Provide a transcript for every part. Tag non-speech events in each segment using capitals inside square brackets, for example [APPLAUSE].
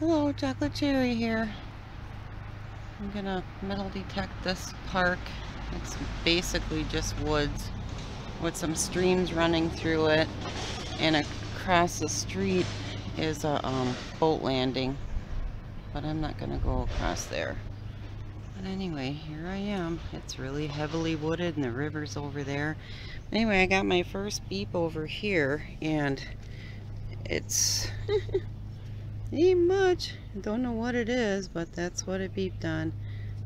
Hello, Chocolate Cherry here. I'm gonna metal detect this park. It's basically just woods with some streams running through it. And across the street is a um, boat landing. But I'm not gonna go across there. But anyway here I am. It's really heavily wooded and the river's over there. Anyway I got my first beep over here and it's [LAUGHS] ain't much. Don't know what it is but that's what it beeped on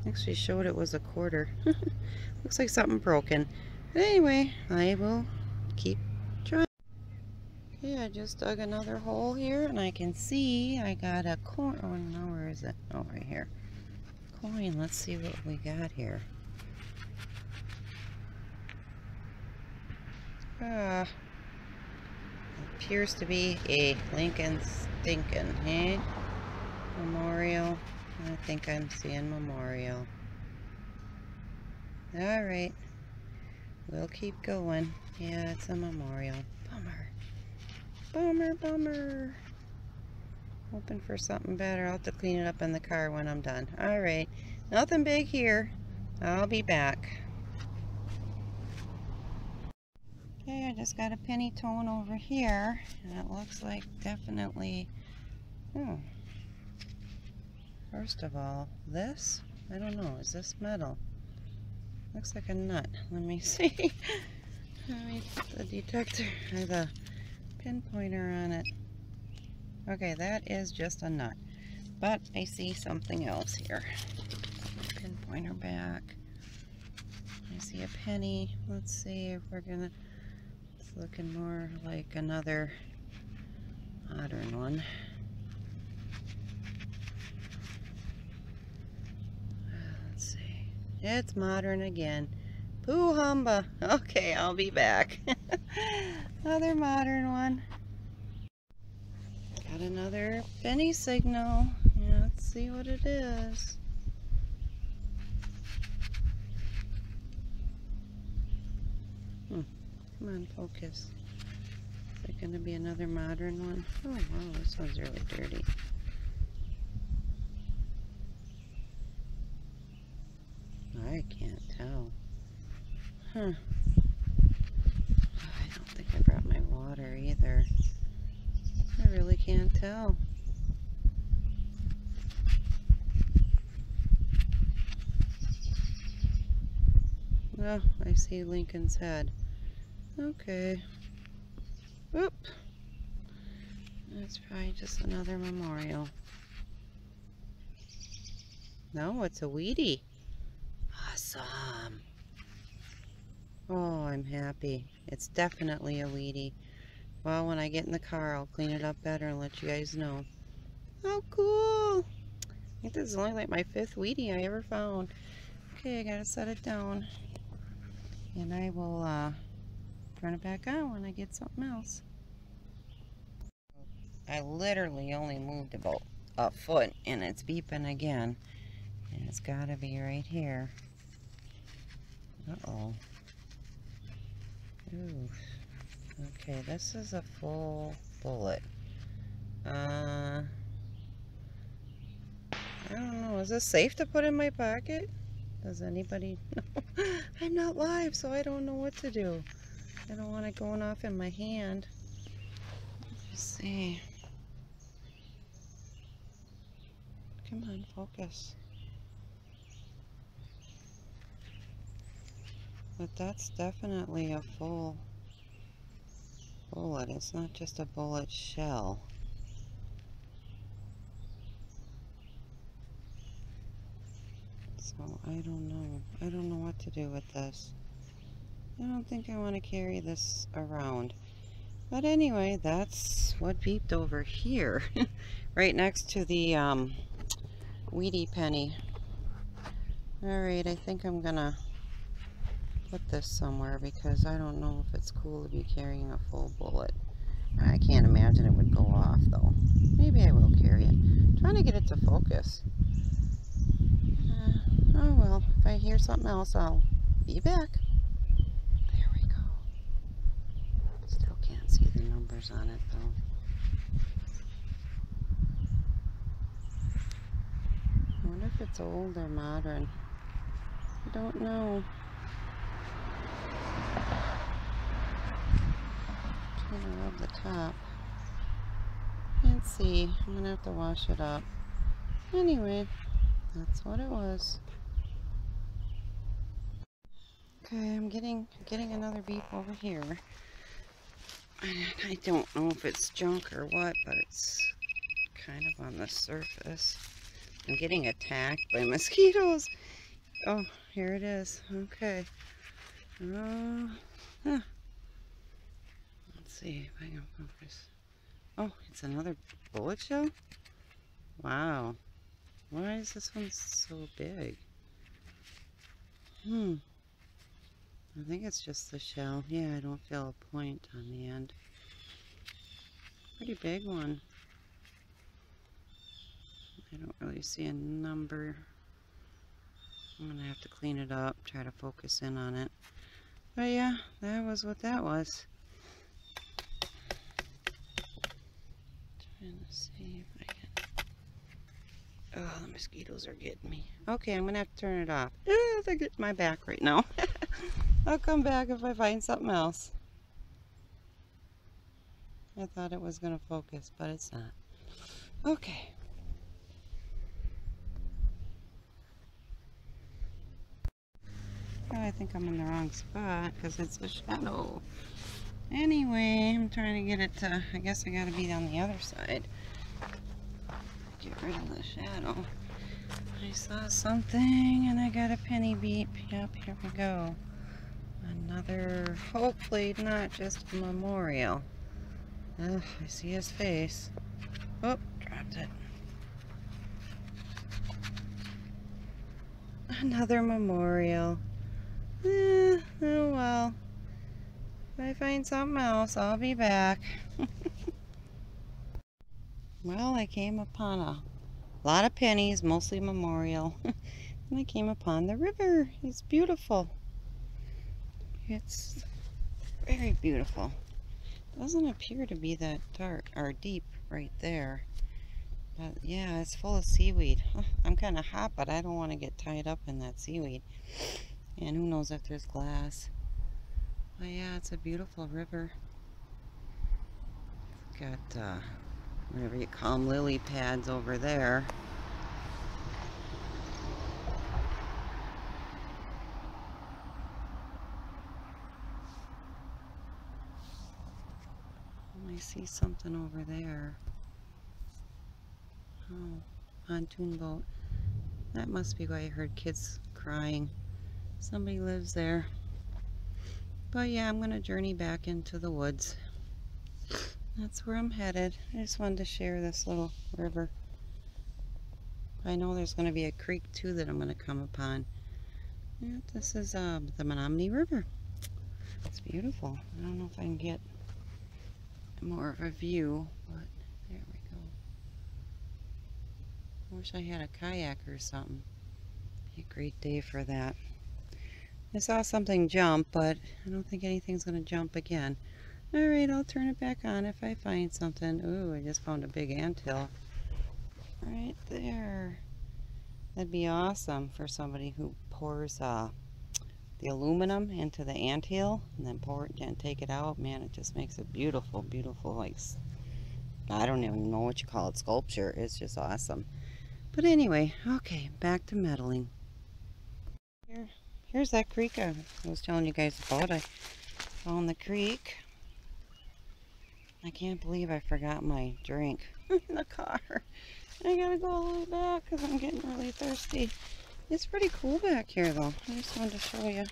actually showed it was a quarter. [LAUGHS] Looks like something broken. But anyway I will keep trying. Okay I just dug another hole here and I can see I got a coin. Oh no where is it? Oh right here. Coin. Let's see what we got here. Ah appears to be a Lincoln Stinkin, eh? Memorial. I think I'm seeing Memorial. Alright. We'll keep going. Yeah, it's a memorial. Bummer. Bummer, bummer. Hoping for something better. I'll have to clean it up in the car when I'm done. Alright. Nothing big here. I'll be back. Okay, I just got a penny tone over here, and it looks like definitely, oh, first of all, this, I don't know, is this metal? Looks like a nut. [LAUGHS] Let me see. Let me put the detector, or [LAUGHS] the pinpointer on it. Okay, that is just a nut, but I see something else here. Pinpointer back. I see a penny. Let's see if we're gonna looking more like another modern one. Uh, let's see. It's modern again. Pooh humba. [LAUGHS] Okay, I'll be back. [LAUGHS] another modern one. Got another penny signal. Let's see what it is. Come on, focus. Is it going to be another modern one? Oh, wow, this one's really dirty. I can't tell. Huh. I don't think I brought my water either. I really can't tell. Oh, I see Lincoln's head. Okay. Whoop. That's probably just another memorial. No, it's a wheatie. Awesome. Oh, I'm happy. It's definitely a wheatie. Well, when I get in the car, I'll clean it up better and let you guys know. Oh, cool. I think this is only like my fifth wheatie I ever found. Okay, I gotta set it down. And I will, uh, turn it back on when I get something else. I literally only moved about a foot and it's beeping again. And it's got to be right here. Uh-oh. Ooh. Okay, this is a full bullet. Uh, I don't know. Is this safe to put in my pocket? Does anybody [LAUGHS] know? I'm not live, so I don't know what to do. I don't want it going off in my hand. Let's see. Come on, focus. But that's definitely a full bullet. It's not just a bullet shell. So I don't know. I don't know what to do with this. I don't think I want to carry this around. But anyway, that's what beeped over here. [LAUGHS] right next to the um, wheatie penny. Alright, I think I'm going to put this somewhere because I don't know if it's cool to be carrying a full bullet. I can't imagine it would go off though. Maybe I will carry it. I'm trying to get it to focus. Uh, oh well, if I hear something else, I'll be back. Numbers on it though. Wonder if it's old or modern. I don't know. trying to rub the top. Can't see. I'm gonna have to wash it up. Anyway, that's what it was. Okay, I'm getting getting another beep over here. I don't know if it's junk or what, but it's kind of on the surface. I'm getting attacked by mosquitoes. Oh, here it is. Okay. Oh, huh. Let's see if I can focus. Oh, it's another bullet shell? Wow. Why is this one so big? Hmm. I think it's just the shell. Yeah, I don't feel a point on the end. Pretty big one. I don't really see a number. I'm going to have to clean it up, try to focus in on it. But yeah, that was what that was. Trying to see if I can... Oh, the mosquitoes are getting me. Okay, I'm going to have to turn it off. Ugh, they're getting my back right now. [LAUGHS] I'll come back if I find something else. I thought it was going to focus, but it's not. Okay. Oh, I think I'm in the wrong spot because it's a shadow. Anyway, I'm trying to get it to, I guess I got to be on the other side. Get rid of the shadow. I saw something and I got a penny beep. Yep, here we go. Another, hopefully not just a memorial. Ugh, I see his face. Oh, dropped it. Another memorial. Eh, oh well. If I find something else, I'll be back. [LAUGHS] well, I came upon a lot of pennies, mostly memorial. [LAUGHS] and I came upon the river. It's beautiful. It's very beautiful. Doesn't appear to be that dark or deep right there. But yeah, it's full of seaweed. I'm kind of hot, but I don't want to get tied up in that seaweed. And who knows if there's glass. But yeah, it's a beautiful river. It's got, uh, whatever you call them, lily pads over there. I see something over there. Oh, pontoon boat. That must be why I heard kids crying. Somebody lives there. But yeah, I'm going to journey back into the woods. That's where I'm headed. I just wanted to share this little river. I know there's going to be a creek too that I'm going to come upon. Yeah, this is uh, the Menominee River. It's beautiful. I don't know if I can get more of a view, but there we go. Wish I had a kayak or something. Be a great day for that. I saw something jump, but I don't think anything's going to jump again. Alright, I'll turn it back on if I find something. Ooh, I just found a big anthill. Right there. That'd be awesome for somebody who pours uh, the aluminum into the anthill and then pour it and take it out. Man, it just makes a beautiful, beautiful, like, I don't even know what you call it, sculpture. It's just awesome. But anyway, okay, back to meddling. Here, here's that creek I was telling you guys about. I found the creek. I can't believe I forgot my drink [LAUGHS] in the car. I gotta go all the way back because I'm getting really thirsty. It's pretty cool back here though. I just wanted to show you.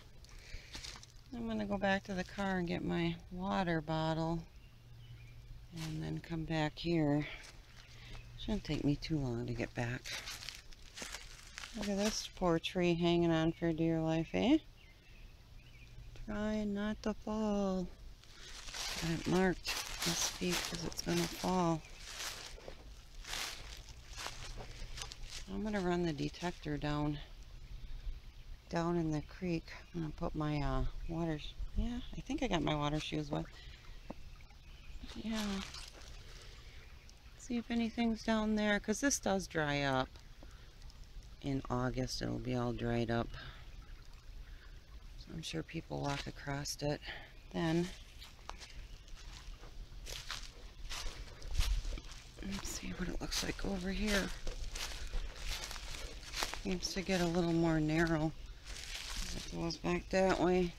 I'm going to go back to the car and get my water bottle and then come back here. Shouldn't take me too long to get back. Look at this poor tree hanging on for dear life, eh? Trying not to fall. Got it marked. Must be because it's going to fall. I'm going to run the detector down down in the creek. I'm going to put my uh, water, yeah, I think I got my water shoes with. Yeah. See if anything's down there, because this does dry up. in August it'll be all dried up. So I'm sure people walk across it then. Let's see what it looks like over here. Seems to get a little more narrow. as It goes back that way.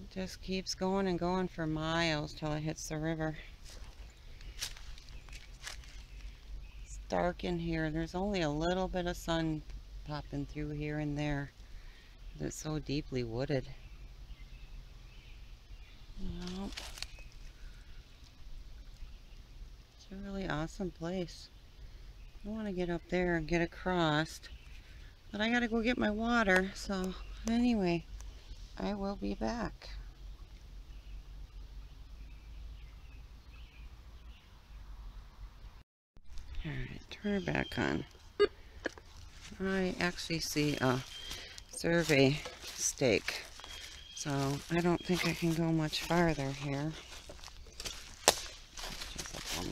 It just keeps going and going for miles till it hits the river. It's dark in here. There's only a little bit of sun popping through here and there. It's so deeply wooded. It's a really awesome place. I want to get up there and get across. But I gotta go get my water, so anyway, I will be back. Alright, turn her back on. I actually see a survey stake. So I don't think I can go much farther here. I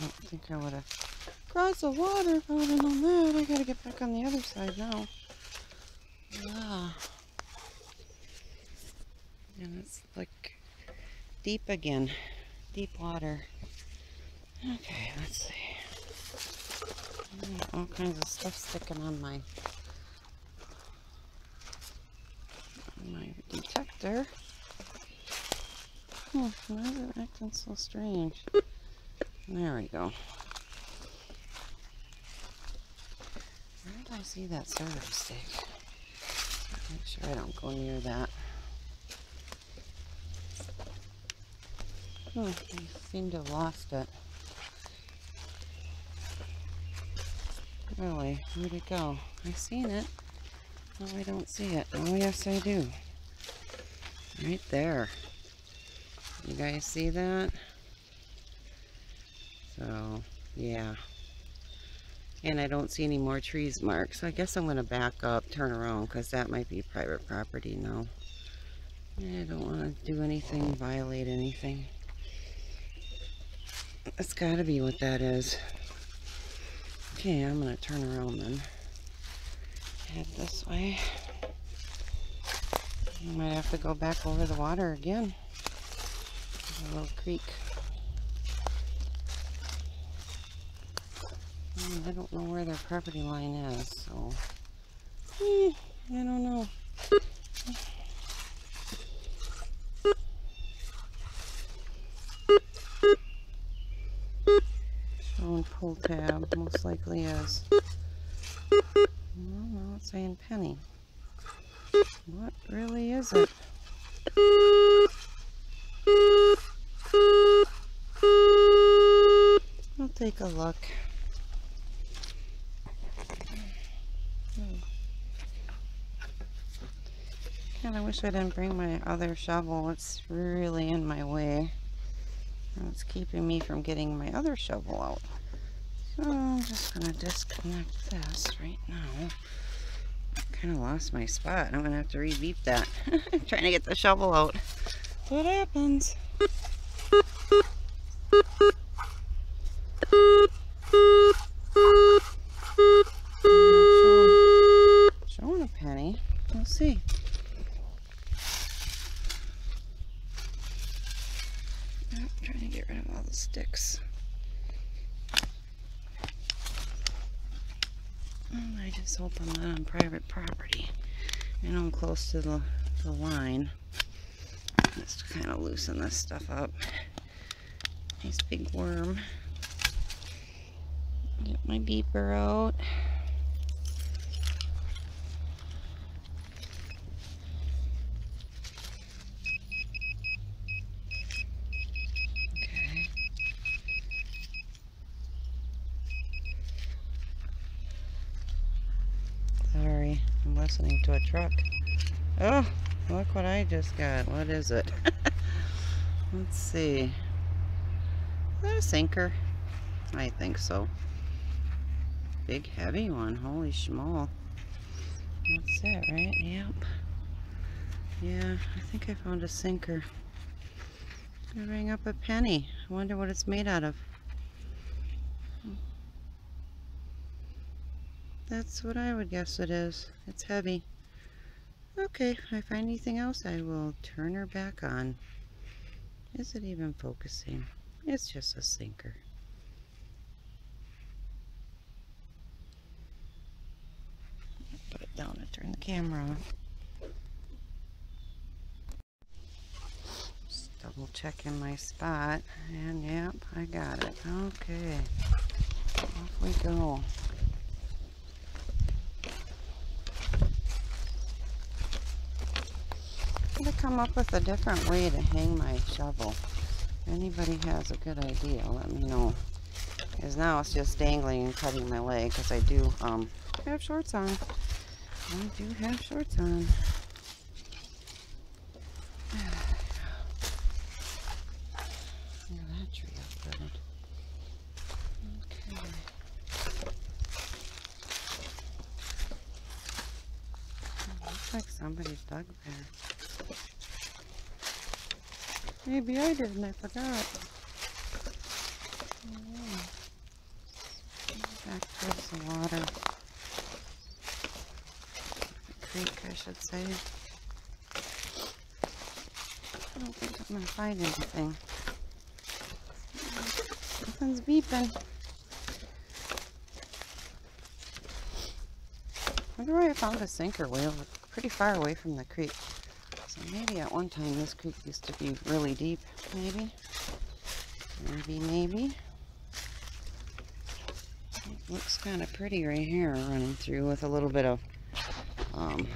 don't think I would have crossed the water have known that. I gotta get back on the other side now. Yeah. And it's like deep again. Deep water. Okay, let's see. All kinds of stuff sticking on my my detector. Hmm, why is it acting so strange? There we go. I see that survey stick. Make sure I don't go near that. Oh, I seem to have lost it. Really? Where'd it go? I seen it. No, I don't see it. Oh, yes, I do. Right there. You guys see that? So, yeah. And I don't see any more trees marked. So I guess I'm going to back up, turn around, because that might be private property now. I don't want to do anything, violate anything. That's got to be what that is. Okay, I'm going to turn around then. Head this way. I might have to go back over the water again. A little creek. I don't know where their property line is, so eh, I don't know. Showing pull tab, most likely is. Well, no, it's saying penny. What really is it? I'll take a look. Wish I didn't bring my other shovel. It's really in my way. It's keeping me from getting my other shovel out. So I'm just going to disconnect this right now. kind of lost my spot. I'm going to have to re-beep that. [LAUGHS] trying to get the shovel out. What happens? showing a penny. We'll see. Trying to get rid of all the sticks. I just hope I'm not on private property. Know I'm close to the, the line. Let's kind of loosen this stuff up. Nice big worm. Get my beeper out. To a truck. Oh, look what I just got. What is it? [LAUGHS] Let's see. Is that a sinker? I think so. Big heavy one. Holy schmoll. That's it, right? Yep. Yeah, I think I found a sinker. Gonna ring up a penny. I wonder what it's made out of. that's what I would guess it is. It's heavy. Okay, if I find anything else, I will turn her back on. Is it even focusing? It's just a sinker. Put it down and turn the camera off. Just double checking my spot. And yep, I got it. Okay. Off we go. I'm gonna come up with a different way to hang my shovel. If anybody has a good idea, let me know. Because now it's just dangling and cutting my leg because I do um, have shorts on. I do have shorts on. Yeah, that tree uprooted. Okay. Oh, Looks like somebody dug there. Maybe I did and I forgot. Oh, Back towards the water. The creek, I should say. I don't think I'm gonna find anything. Something's beeping. wonder why I found a sinker over, pretty far away from the creek. Maybe at one time this creek used to be really deep, maybe. Maybe, maybe. It looks kind of pretty right here running through with a little bit of, um,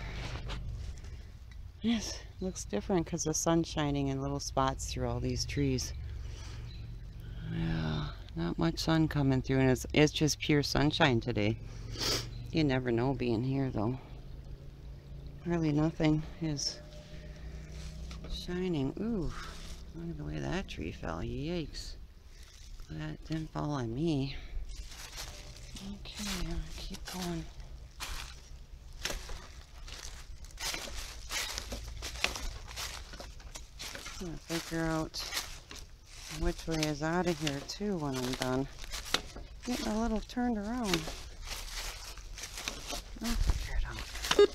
yes, looks different because the sun's shining in little spots through all these trees. Yeah, not much sun coming through and it's, it's just pure sunshine today. You never know being here though. Really nothing is shining. Ooh, look at the way that tree fell. Yikes. That didn't fall on me. Okay, I'll keep going. I'm gonna figure out which way is out of here too when I'm done. Getting a little turned around. I'll figure it out.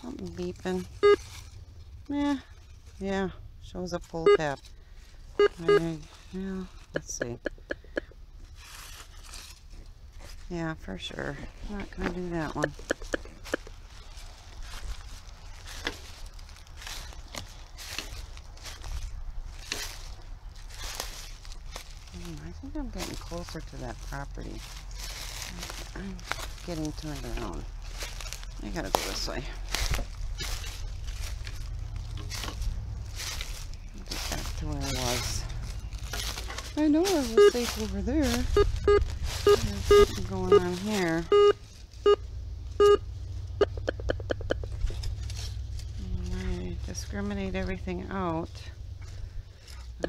Something beeping. Yeah, yeah, shows a full tab. I, yeah, let's see. Yeah, for sure. Not gonna do that one. Hmm, I think I'm getting closer to that property. I'm getting turned around. I gotta go this way. Get back to where I was. I know I was safe over there. There's something going on here. I discriminate everything out. Uh,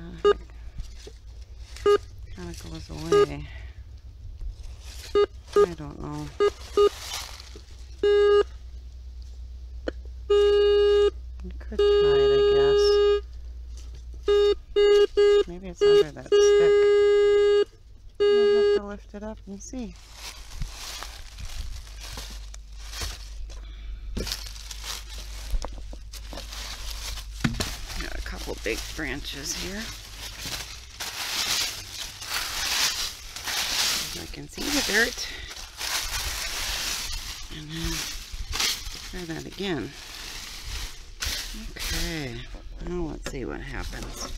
kind of goes away. I don't know. Could try it, I guess. Maybe it's under that stick. We'll have to lift it up and see. Got a couple big branches here. I can see the dirt. And then try that again. Okay, now let's see what happens.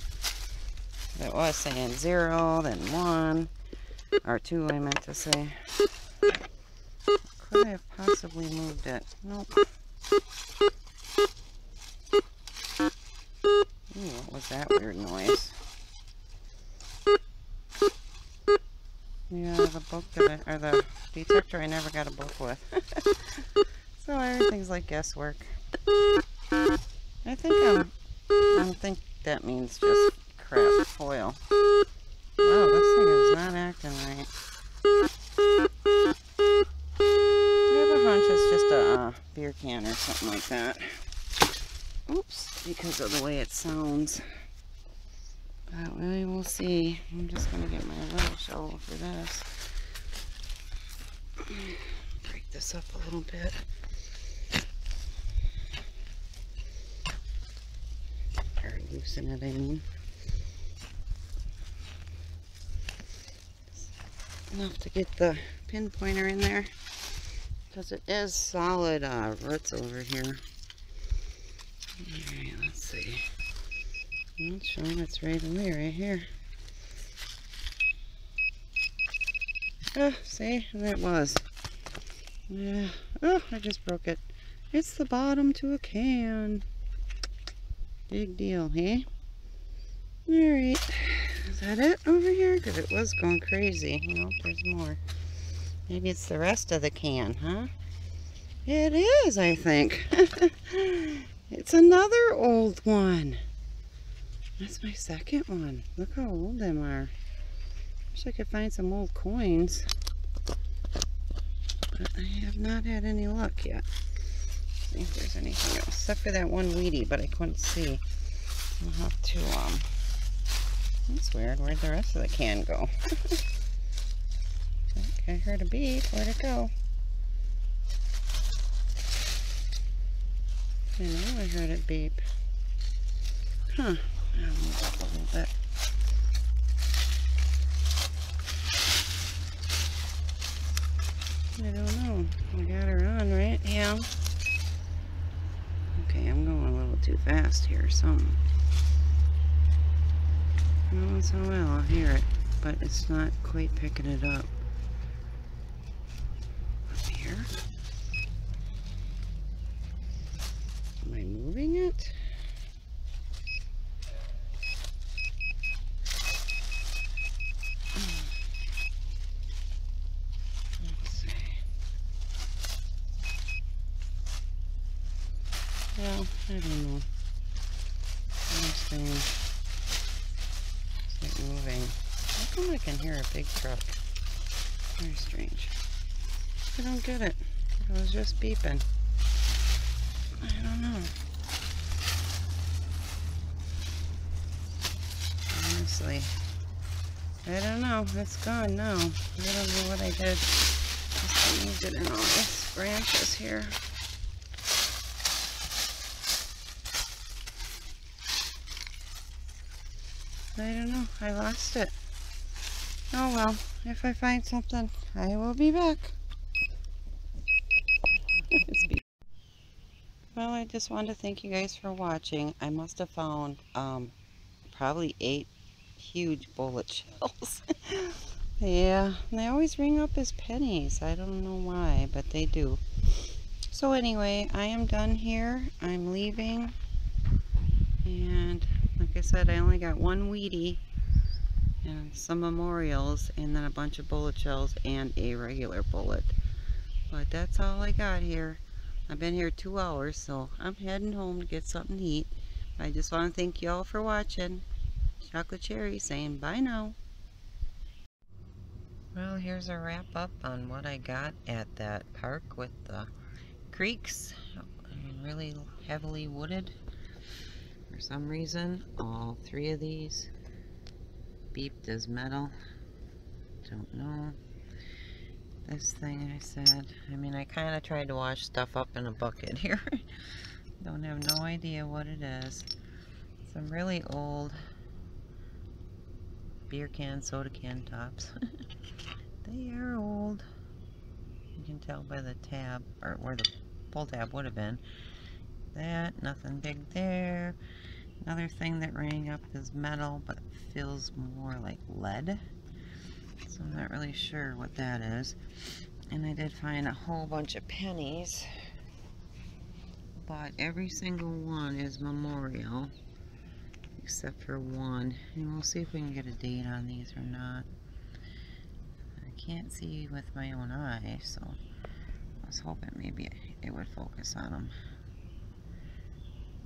It was saying zero, then one, [LAUGHS] or two I meant to say. Could I have possibly moved it? Nope. Ooh, what was that weird noise? Yeah, the book that I, or the detector I never got a book with. [LAUGHS] so everything's like guesswork. I think I'm, I think that means just crap foil. Not acting right. I have a hunch it's just a uh, beer can or something like that. Oops, because of the way it sounds. But we will see. I'm just going to get my little shovel for this. break this up a little bit. Or loosen it, I mean. Enough to get the pin pointer in there. Because it is solid uh, roots over here. Alright, let's see. I'm showing it's right away, right here. Oh, see? And it was. Yeah. Oh, I just broke it. It's the bottom to a can. Big deal, hey? Alright. Is that it over here? Because it was going crazy. Nope, there's more. Maybe it's the rest of the can, huh? It is, I think. [LAUGHS] it's another old one. That's my second one. Look how old them are. Wish I could find some old coins. But I have not had any luck yet. See if there's anything else. Except for that one wheatie, but I couldn't see. I'll have to, um... That's weird. Where'd the rest of the can go? [LAUGHS] I heard a beep. Where'd it go? I know I heard it beep. Huh. I'll move up a little bit. I don't know. We got her on, right? Yeah. Okay, I'm going a little too fast here. Something. Once in a while I'll hear it, but it's not quite picking it up. Up here. Am I moving it? Let's see. Well, I don't know. This thing is like moving. How come I can hear a big truck? Very strange. I don't get it. It was just beeping. I don't know. Honestly. I don't know. It's gone now. I don't know what I did. Just moved it in all these branches here. I don't know. I lost it. Oh well. If I find something, I will be back. Well, I just wanted to thank you guys for watching. I must have found um, probably eight huge bullet shells. [LAUGHS] yeah, they always ring up as pennies. I don't know why, but they do. So anyway, I am done here. I'm leaving. And like I said, I only got one Wheatie and some memorials and then a bunch of bullet shells and a regular bullet. But that's all I got here. I've been here two hours, so I'm heading home to get something to eat. I just want to thank you all for watching. Chocolate Cherry saying bye now. Well, here's a wrap up on what I got at that park with the creeks. Really heavily wooded. For some reason, all three of these beeped as metal. Don't know. This thing I said, I mean, I kind of tried to wash stuff up in a bucket [LAUGHS] here. Don't have no idea what it is. Some really old beer can, soda can tops. [LAUGHS] they are old. You can tell by the tab, or where the pull tab would have been. That, nothing big there. Another thing that rang up is metal, but feels more like lead. So I'm not really sure what that is. And I did find a whole bunch of pennies. But every single one is memorial. Except for one. And we'll see if we can get a date on these or not. I can't see with my own eye, so I was hoping maybe it would focus on them.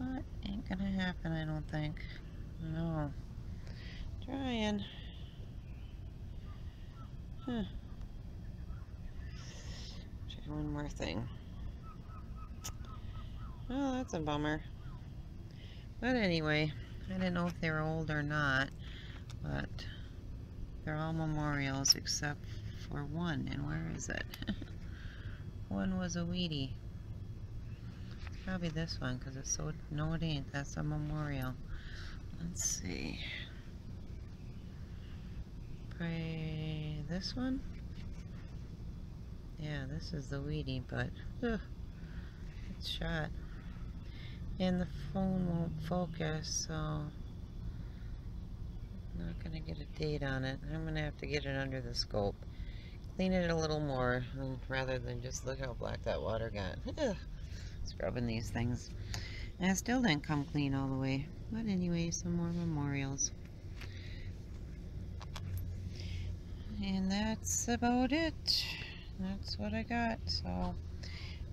But ain't gonna happen, I don't think. No. Trying. Huh. Try one more thing. Well, that's a bummer. But anyway, I didn't know if they were old or not, but they're all memorials except for one, and where is it? [LAUGHS] one was a wheatie. Probably this one, because it's so, no it ain't, that's a memorial. Let's see. Probably this one? Yeah, this is the wheatie, but ugh, it's shot. And the phone won't focus, so I'm not going to get a date on it. I'm going to have to get it under the scope. Clean it a little more um, rather than just look how black that water got. Ugh, scrubbing these things. And it still didn't come clean all the way. But anyway, some more memorials. And that's about it that's what I got. So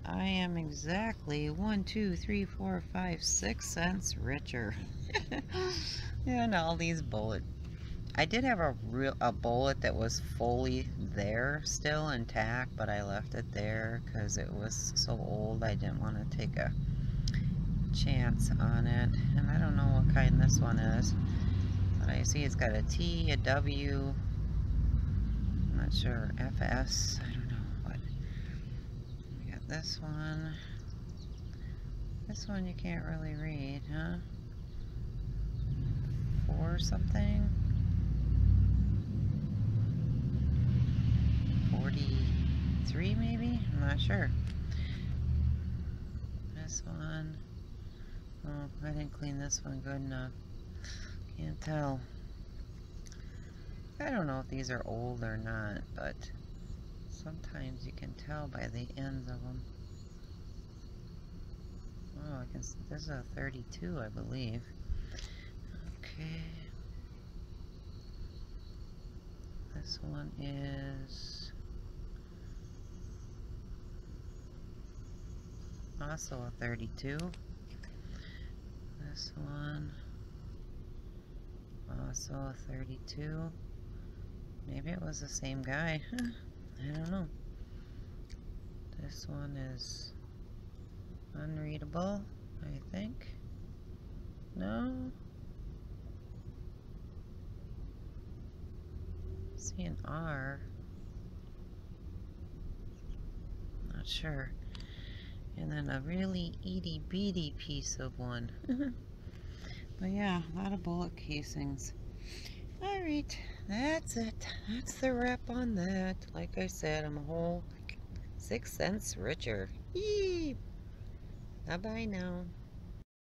I am exactly one, two, three, four, five, six cents richer. [LAUGHS] and all these bullet. I did have a real a bullet that was fully there, still intact, but I left it there because it was so old. I didn't want to take a chance on it. And I don't know what kind this one is. But I see it's got a T, a W, I'm not sure, FS, I don't know what. We got this one. This one you can't really read, huh? Four something? 43 maybe? I'm not sure. This one. Oh, I didn't clean this one good enough. Can't tell. I don't know if these are old or not, but sometimes you can tell by the ends of them. Oh, I can. See, this is a 32, I believe. Okay. This one is also a 32. This one also a 32. Maybe it was the same guy. I don't know. This one is unreadable, I think. No? See an R. Not sure. And then a really itty bitty piece of one. Mm-hmm. but yeah, a lot of bullet casings. Alright, that's it. That's the wrap on that. Like I said, I'm a whole six cents richer. Yee! Bye-bye now.